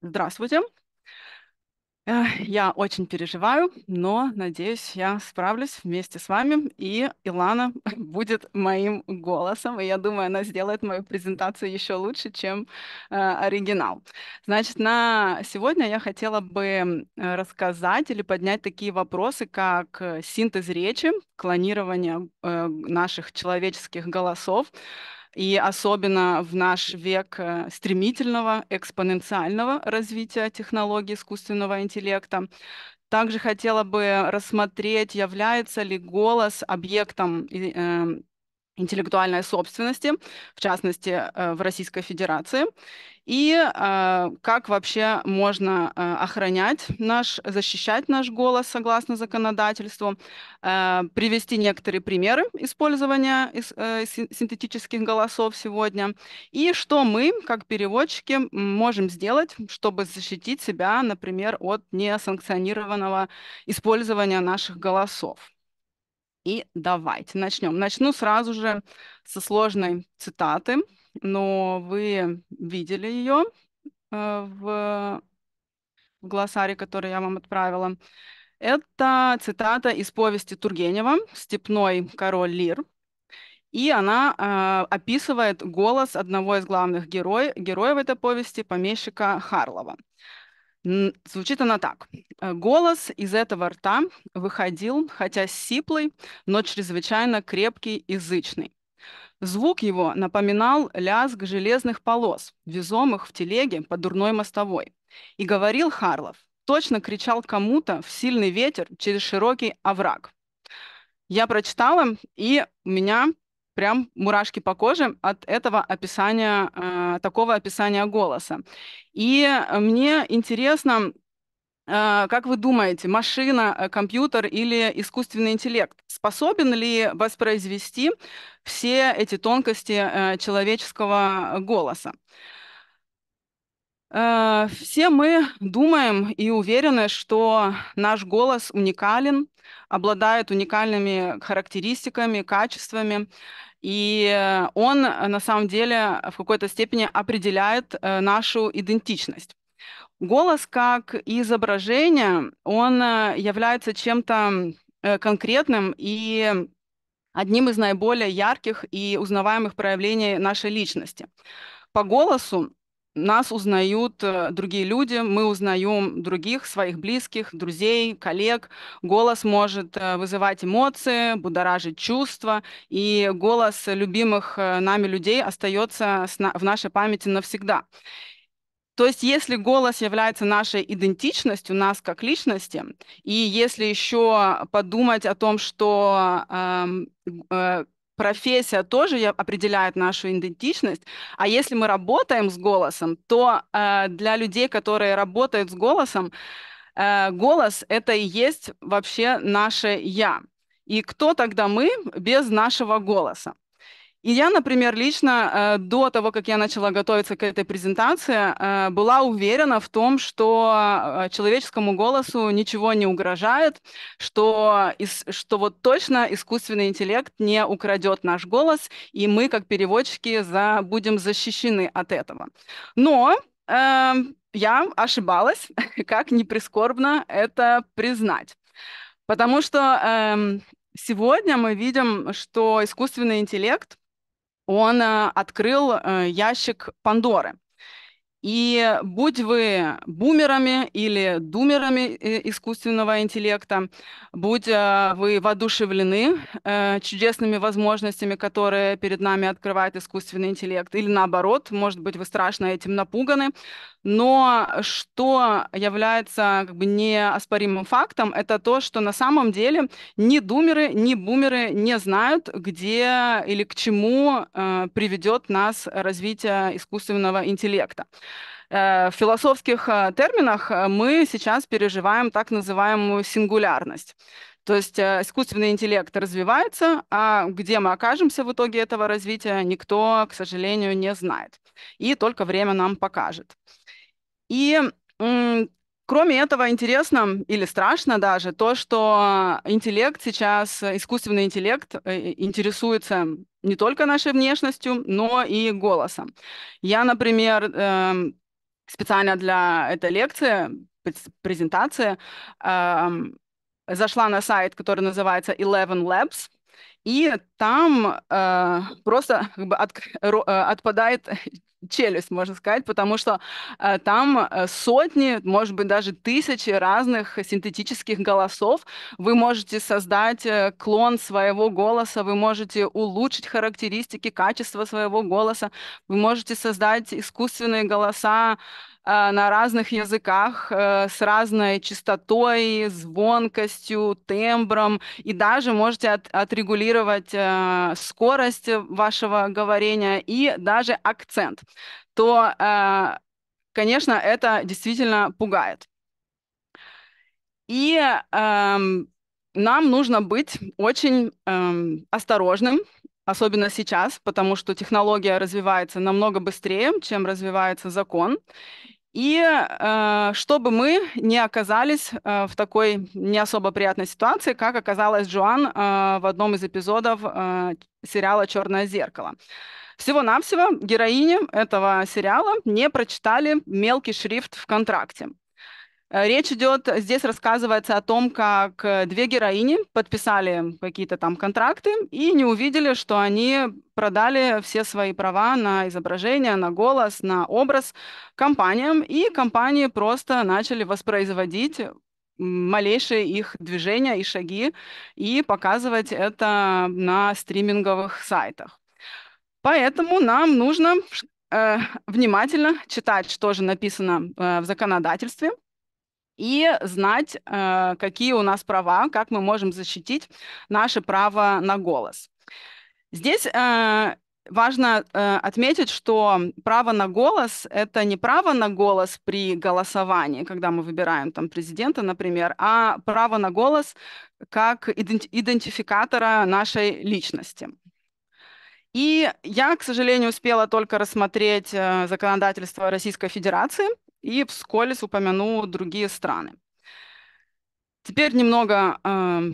Здравствуйте. Я очень переживаю, но надеюсь, я справлюсь вместе с вами, и Илана будет моим голосом, и я думаю, она сделает мою презентацию еще лучше, чем э, оригинал. Значит, на сегодня я хотела бы э, рассказать или поднять такие вопросы, как э, синтез речи, клонирование э, наших человеческих голосов, и особенно в наш век э, стремительного экспоненциального развития технологий искусственного интеллекта. Также хотела бы рассмотреть, является ли голос объектом и, э, интеллектуальной собственности, в частности, э, в Российской Федерации, и э, как вообще можно э, охранять наш, защищать наш голос согласно законодательству, привести некоторые примеры использования синтетических голосов сегодня, и что мы, как переводчики, можем сделать, чтобы защитить себя, например, от несанкционированного использования наших голосов. И давайте начнем. Начну сразу же со сложной цитаты, но вы видели ее э, в, в глоссаре, который я вам отправила. Это цитата из повести Тургенева «Степной король Лир». И она э, описывает голос одного из главных герой, героев этой повести, помещика Харлова. Звучит она так. «Э, Голос из этого рта выходил, хотя сиплый, но чрезвычайно крепкий и зычный. Звук его напоминал лязг железных полос, везомых в телеге по дурной мостовой. И говорил Харлов, точно кричал кому-то в сильный ветер через широкий овраг. Я прочитала, и у меня прям мурашки по коже от этого описания, э, такого описания голоса. И мне интересно, э, как вы думаете, машина, э, компьютер или искусственный интеллект способен ли воспроизвести все эти тонкости человеческого голоса? Все мы думаем и уверены, что наш голос уникален, обладает уникальными характеристиками, качествами, и он э, на самом деле в какой-то степени определяет э, нашу идентичность. Голос как изображение, он э, является чем-то конкретным и одним из наиболее ярких и узнаваемых проявлений нашей личности. По голосу нас узнают э, другие люди, мы узнаем других, своих близких, друзей, коллег. Голос может э, вызывать эмоции, будоражить чувства, и голос любимых э, нами людей остается в нашей памяти навсегда. То есть, если голос является нашей идентичностью, нас как личности, и если еще подумать о том, что эм, э, профессия тоже определяет нашу идентичность, а если мы работаем с голосом, то э, для людей, которые работают с голосом, э, голос это и есть вообще наше я. И кто тогда мы без нашего голоса? И я, например, лично э, до того, как я начала готовиться к этой презентации, э, была уверена в том, что э, человеческому голосу ничего не угрожает, что, что вот точно искусственный интеллект не украдет наш голос, и мы, как переводчики, за, будем защищены от этого. Но эм, я ошибалась, как ни прискорбно это признать. Потому что эм, сегодня мы видим, что искусственный интеллект он э, открыл э, ящик Пандоры. И будь вы бумерами или думерами э, искусственного интеллекта, будь э, вы воодушевлены э, чудесными возможностями, которые перед нами открывает искусственный интеллект, или наоборот, может быть, вы страшно этим напуганы, но что является как бы неоспоримым фактом, это то, что на самом деле ни думеры, ни бумеры не знают, где или к чему приведет нас развитие искусственного интеллекта. Э, В философских э, терминах э, мы сейчас переживаем так называемую сингулярность. То есть искусственный интеллект развивается, а где мы окажемся в итоге этого развития, никто, к сожалению, не знает. И только время нам покажет. И кроме этого интересно или страшно даже то, что интеллект сейчас, искусственный интеллект интересуется не только нашей внешностью, но и голосом. Я, например, эм, специально для этой лекции, презентации, зашла на сайт, который называется Eleven Labs, и там э, просто как бы от, э, отпадает челюсть, можно сказать, потому что э, там э, сотни, может быть, даже тысячи разных синтетических голосов. Вы можете создать э, клон своего голоса, вы можете улучшить характеристики, качество своего голоса, вы можете создать искусственные голоса на разных языках э, с разной частотой, звонкостью, тембром, и даже можете от, отрегулировать э, скорость вашего говорения и даже акцент то, э, конечно, это действительно пугает. И эм, нам нужно быть очень эм, осторожным, особенно сейчас, потому что технология развивается намного быстрее, чем развивается закон. И э, чтобы мы не оказались э, в такой не особо приятной ситуации, как оказалась Джоан э, в одном из эпизодов э, сериала «Черное зеркало». Всего-навсего героини этого сериала не прочитали мелкий шрифт в контракте. Э, речь идет, здесь рассказывается о том, как э, две героини подписали какие-то там контракты и не увидели, что они продали все свои права на изображение, на голос, на образ компаниям, и компании просто начали воспроизводить малейшие их движения и шаги и показывать это на стриминговых сайтах. Поэтому нам нужно э, внимательно читать, что же написано э, в законодательстве, и знать, э, какие у нас права, как мы можем защитить наше право на голос. Здесь э, важно э, отметить, что право на голос – это не право на голос при голосовании, когда мы выбираем там президента, например, а право на голос как идентификатора нашей личности. И я, к сожалению, успела только рассмотреть законодательство Российской Федерации и вскользь упомяну другие страны. Теперь немного э,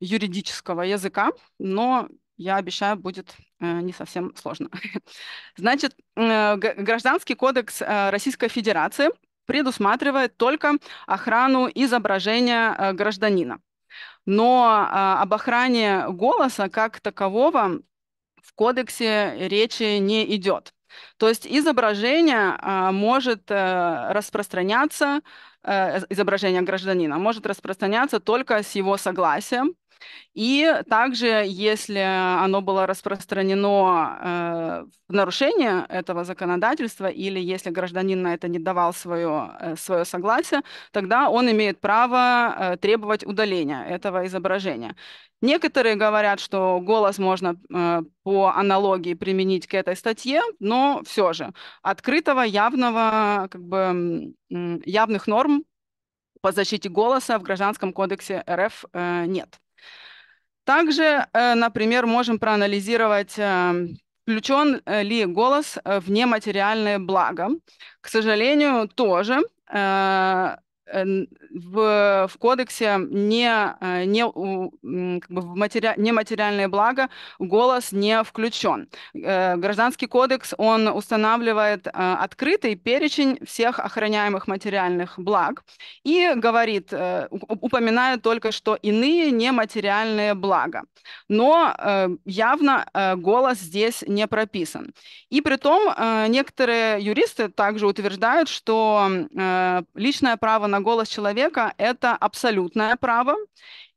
юридического языка, но я обещаю, будет э, не совсем сложно. Значит, э, Гражданский кодекс э, Российской Федерации предусматривает только охрану изображения э, гражданина. Но э, об охране голоса как такового в кодексе речи не идет. То есть изображение а, может а, распространяться, а, изображение гражданина может распространяться только с его согласием, и также, если оно было распространено э, в нарушение этого законодательства, или если гражданин на это не давал свое, э, свое согласие, тогда он имеет право э, требовать удаления этого изображения. Некоторые говорят, что голос можно э, по аналогии применить к этой статье, но все же открытого, явного, как бы, явных норм по защите голоса в Гражданском кодексе РФ э, нет. Также, э, например, можем проанализировать, эм, включен э, ли голос э, в нематериальное благо. К сожалению, тоже в, в кодексе не, э, не, как бы в матери, нематериальные блага голос не включен. Э, гражданский кодекс, он устанавливает э, открытый перечень всех охраняемых материальных благ и говорит, упоминает только, что иные нематериальные блага. Но явно голос здесь не прописан. И при том некоторые юристы также утверждают, что личное право на голос человека – это абсолютное право,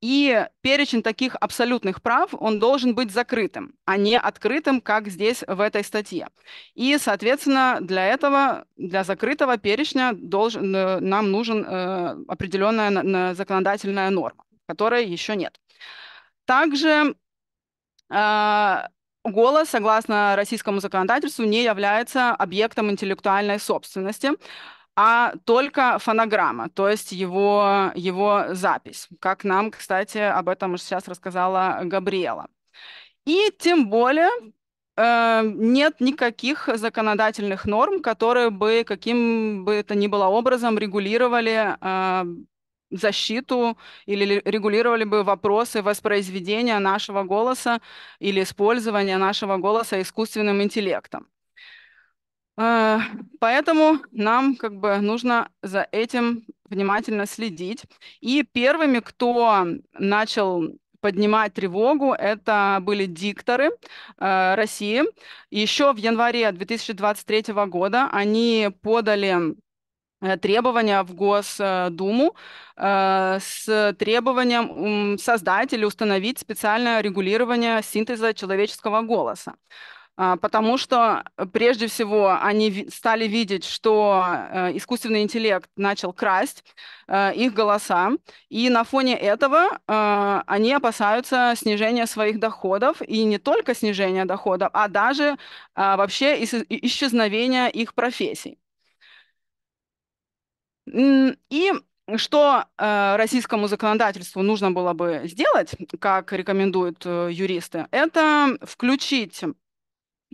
и перечень таких абсолютных прав, он должен быть закрытым, а не открытым, как здесь в этой статье. И, соответственно, для этого, для закрытого перечня должен, э, нам нужен э, определенная на, законодательная норма, которой еще нет. Также э, голос, согласно российскому законодательству, не является объектом интеллектуальной собственности а только фонограмма, то есть его, его запись, как нам, кстати, об этом сейчас рассказала Габриэла. И тем более э, нет никаких законодательных норм, которые бы каким бы это ни было образом регулировали э, защиту или регулировали бы вопросы воспроизведения нашего голоса или использования нашего голоса искусственным интеллектом. Э, Поэтому нам как бы нужно за этим внимательно следить. И первыми, кто начал поднимать тревогу, это были дикторы э, России. Еще в январе 2023 года они подали э, требования в Госдуму э, с требованием создать или установить специальное регулирование синтеза человеческого голоса. А, Потому что э, прежде всего они стали видеть, что э, искусственный интеллект начал красть э, их голоса, и на фоне этого они опасаются снижения своих доходов, и не только снижения доходов, а даже а, вообще исчезновения их профессий. И что э, российскому законодательству нужно было бы сделать, как рекомендуют э, юристы, это включить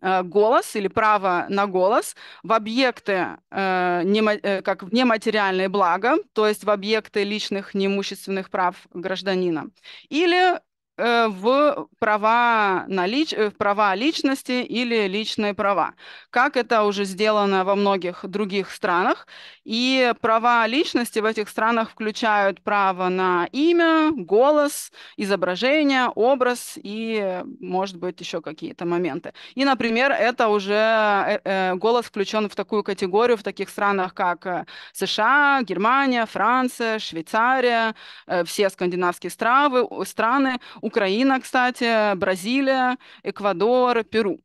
голос или право на голос в объекты э, нема- э, как в нематериальные блага, то есть в объекты личных неимущественных прав гражданина, или э, в права, на лич... э, в права личности или личные права, как это уже сделано во многих других странах. И права личности в этих странах включают право на имя, голос, изображение, образ и, может быть, еще какие-то моменты. И, например, это уже э, э, голос включен в такую категорию в таких странах, как э, США, Германия, Франция, Швейцария, все скандинавские стравы, страны, Украина, кстати, Бразилия, Эквадор, Перу.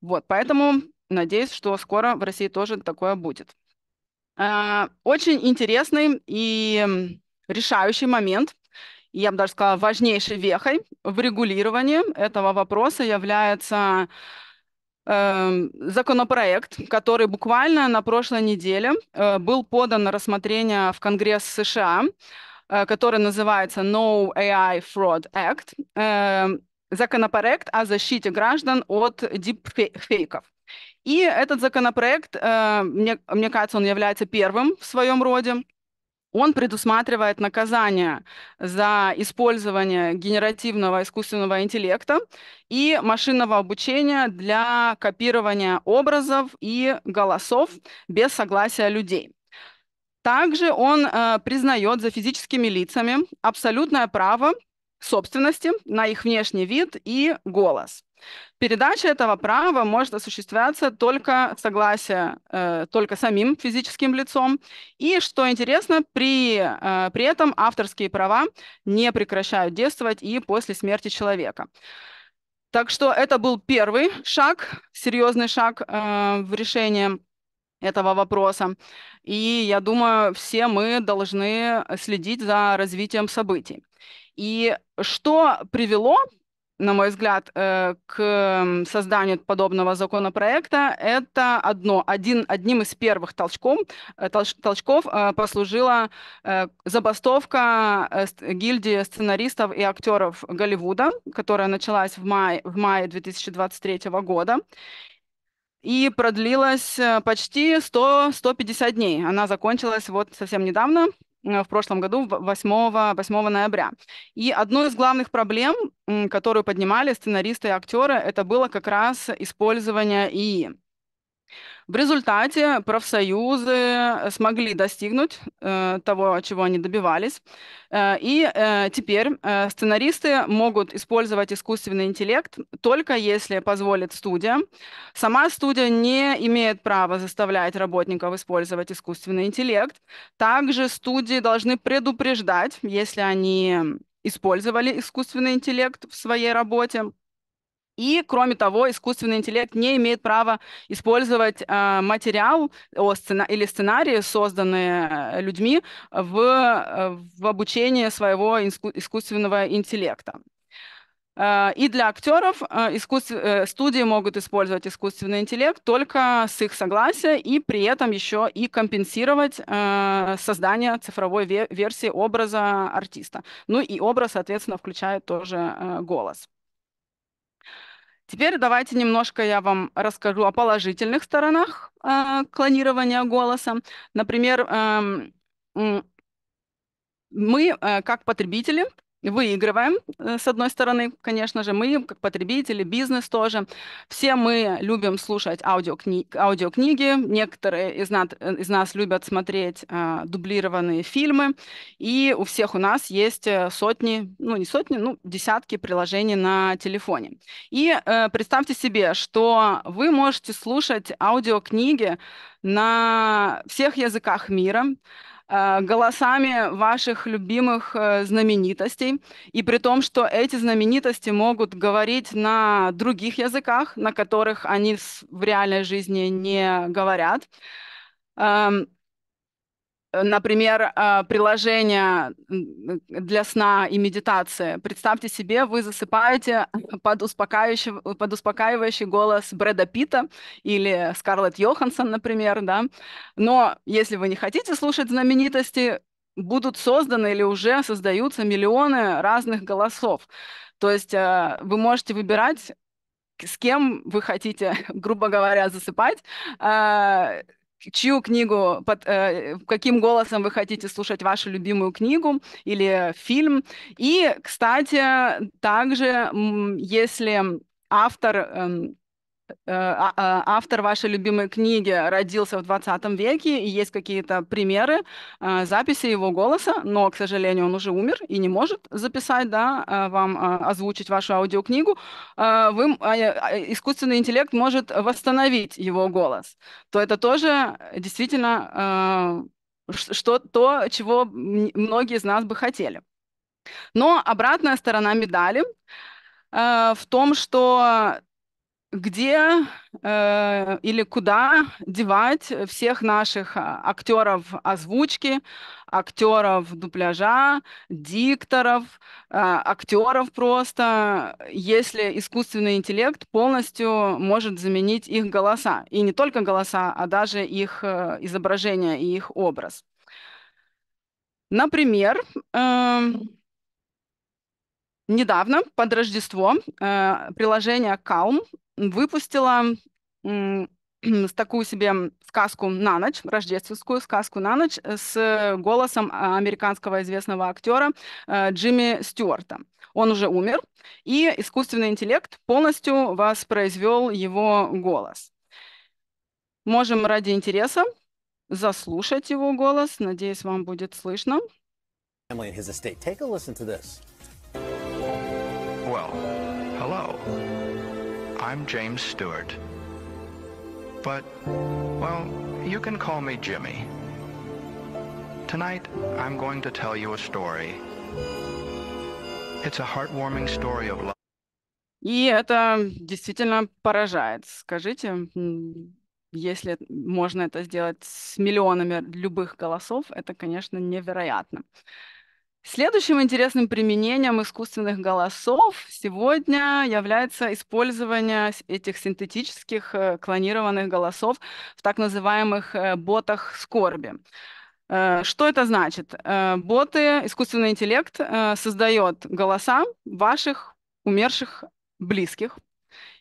Вот, поэтому надеюсь, что скоро в России тоже такое будет. А, Очень интересный и решающий момент, я бы даже сказала, важнейшей вехой в регулировании этого вопроса является эм, законопроект, который буквально на прошлой неделе э, был подан на рассмотрение в Конгресс США, э, который называется No AI Fraud Act, э, законопроект о защите граждан от дипфейков. И этот законопроект, э, мне, мне кажется, он является первым в своем роде. Он предусматривает наказание за использование генеративного искусственного интеллекта и машинного обучения для копирования образов и голосов без согласия людей. Также он э, признает за физическими лицами абсолютное право собственности на их внешний вид и голос. Передача этого права может осуществляться только согласие э, только самим физическим лицом. И что интересно, при, э, при этом авторские права не прекращают действовать и после смерти человека. Так что это был первый шаг, серьезный шаг э, в решении этого вопроса. И я думаю, все мы должны следить за развитием событий. И что привело на мой взгляд, э, к созданию подобного законопроекта, это одно, один, одним из первых толчков, э, толч, толчков э, послужила забастовка гильдии сценаристов и актеров Голливуда, которая началась в мае, в мае 2023 года и продлилась почти 100-150 дней. Она закончилась вот совсем недавно, в прошлом году, 8, 8 ноября. И одной из главных проблем, которую поднимали сценаристы и актеры, это было как раз использование ИИ. В результате профсоюзы смогли достигнуть э, того, чего они добивались. Э, и э, теперь э, сценаристы могут использовать искусственный интеллект только если позволит студия. Сама студия не имеет права заставлять работников использовать искусственный интеллект. Также студии должны предупреждать, если они использовали искусственный интеллект в своей работе. И, кроме того, искусственный интеллект не имеет права использовать э, материал о сцена или сценарии, созданные э, людьми, в, э, в обучении своего искусственного интеллекта. Э, и для актеров искусств... студии могут использовать искусственный интеллект только с их согласия и при этом еще и компенсировать создание цифровой версии образа артиста. Ну и образ, соответственно, включает тоже голос. Теперь давайте немножко я вам расскажу о положительных сторонах э, клонирования голоса. Например, э, мы, как потребители, выигрываем, э, с одной стороны, конечно же, мы, как потребители, бизнес тоже. Все мы любим слушать аудиокни... аудиокниги, некоторые из нас, э, из нас любят смотреть э, дублированные фильмы, и у всех у нас есть э, сотни, ну не сотни, ну десятки приложений на телефоне. И э, представьте себе, что вы можете слушать аудиокниги на всех языках мира, голосами ваших любимых э, знаменитостей, и при том, что эти знаменитости могут говорить на других языках, на которых они в реальной жизни не говорят. Э, например, а, приложение для сна и медитации. Представьте себе, вы засыпаете под успокаивающий, под успокаивающий голос Брэда Питта или Скарлетт Йоханссон, например, да. Но если вы не хотите слушать знаменитости, будут созданы или уже создаются миллионы разных голосов. То есть э, вы можете выбирать, с кем вы хотите, грубо говоря, засыпать, а, чью книгу, под, э, каким голосом вы хотите слушать вашу любимую книгу или фильм. И, кстати, также, если автор эм, автор вашей любимой книги родился в 20 веке, и есть какие-то примеры э, записи его голоса, но, к сожалению, он уже умер и не может записать, да, э, вам озвучить вашу аудиокнигу, вы, а, искусственный интеллект может восстановить его голос. То это тоже действительно что то, чего многие из нас бы хотели. Но обратная сторона медали в том, что где э, или куда девать всех наших а, актеров озвучки, актеров дубляжа, дикторов, э, актеров просто, если искусственный интеллект полностью может заменить их голоса. И не только голоса, а даже их э, изображение и их образ. Например, э, недавно, под Рождество, э, приложение Calm выпустила такую себе сказку на ночь, рождественскую сказку на ночь с голосом а, американского известного актера э, Джимми Стюарта. Он уже умер, и искусственный интеллект полностью воспроизвел его голос. Можем ради интереса заслушать его голос. Надеюсь, вам будет слышно. Well, hello. I'm James Stewart. But, well, you can call me Jimmy. Tonight, I'm going to tell you a story. It's a heartwarming story of love. И это действительно поражает. Скажите, если можно это сделать с миллионами любых голосов, это, конечно, невероятно. Следующим интересным применением искусственных голосов сегодня является использование этих синтетических э, клонированных голосов в так называемых э, ботах скорби. Э, что это значит? Боты, искусственный интеллект создает голоса ваших умерших близких,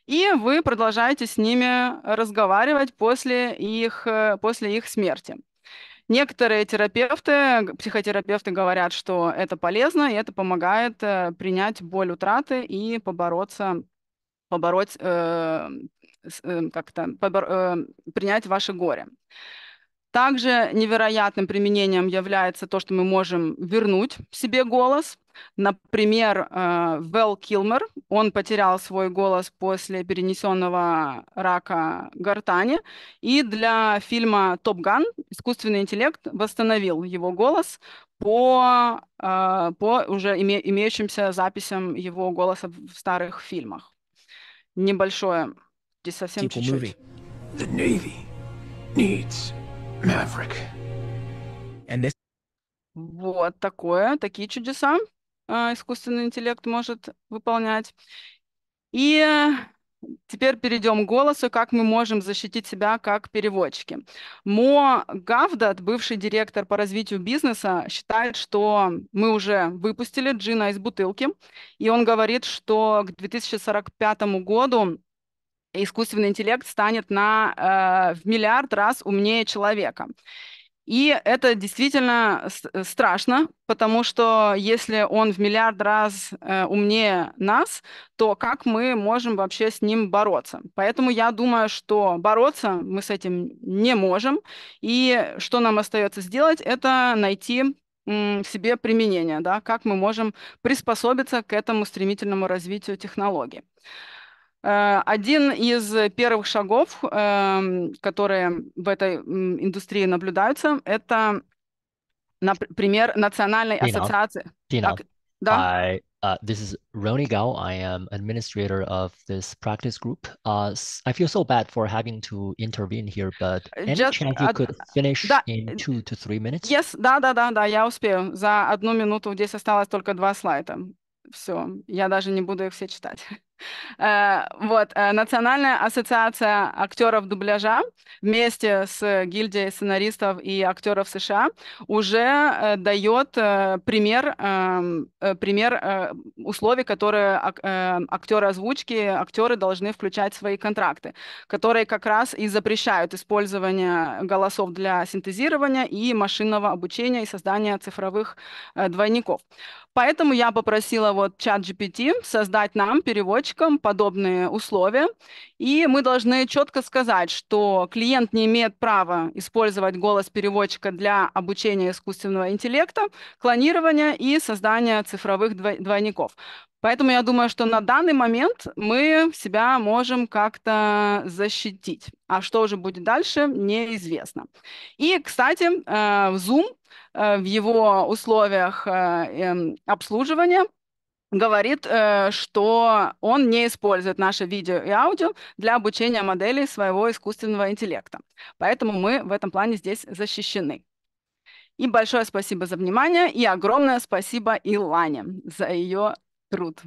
и вы продолжаете с ними разговаривать после их, после их смерти. Некоторые терапевты, психотерапевты говорят, что это полезно, и это помогает э, принять боль утраты и побороться, побороть, э, э, как-то, побор, э, принять ваше горе. Также невероятным применением является то, что мы можем вернуть себе голос. Например, э, Вэл Килмер, он потерял свой голос после перенесенного рака гортани, и для фильма «Топ Ган» искусственный интеллект восстановил его голос по, э, по уже име, имеющимся записям его голоса в старых фильмах. Небольшое, здесь совсем чуть-чуть. The Navy needs Maverick. And this... Вот такое, такие чудеса искусственный интеллект может выполнять. И теперь перейдем к голосу, как мы можем защитить себя как переводчики. Мо Гавдат, бывший директор по развитию бизнеса, считает, что мы уже выпустили джина из бутылки, и он говорит, что к 2045 году искусственный интеллект станет на, э, в миллиард раз умнее человека. И это действительно э, страшно, потому что если он в миллиард раз э, умнее нас, то как мы можем вообще с ним бороться? Поэтому я думаю, что бороться мы с этим не можем. И что нам остается сделать, это найти себе применение, да, как мы можем приспособиться к этому стремительному развитию технологий. Э, один из первых шагов, эм, которые в этой индустрии наблюдаются, это, например, Национальной ассоциации. Так, да? I uh, this is Roni Gao. I am administrator of this practice group. Uh, I feel so bad for having to intervene here, but any Just, chance you could finish да, in two to three minutes? Yes, да, да, да, да, я успею. За одну минуту здесь осталось только два слайда. Все, я даже не буду их все читать. Э, Вот, э, Национальная ассоциация актеров дубляжа вместе с гильдией сценаристов и актеров США уже э, дает пример, эм, пример условий, которые ак- актеры озвучки, актеры должны включать в свои контракты, которые как раз и запрещают использование голосов для синтезирования и машинного обучения и создания цифровых двойников. Поэтому я попросила вот чат GPT создать нам, переводчикам, подобные условия. И мы должны четко сказать, что клиент не имеет права использовать голос переводчика для обучения искусственного интеллекта, клонирования и создания цифровых двой- двойников. Поэтому я думаю, что на данный момент мы себя можем как-то защитить. А что уже будет дальше, неизвестно. И, кстати, э, Zoom э, в его условиях э, эм, обслуживания говорит, э, что он не использует наше видео и аудио для обучения моделей своего искусственного интеллекта. Поэтому мы в этом плане здесь защищены. И большое спасибо за внимание, и огромное спасибо Илане за ее труд.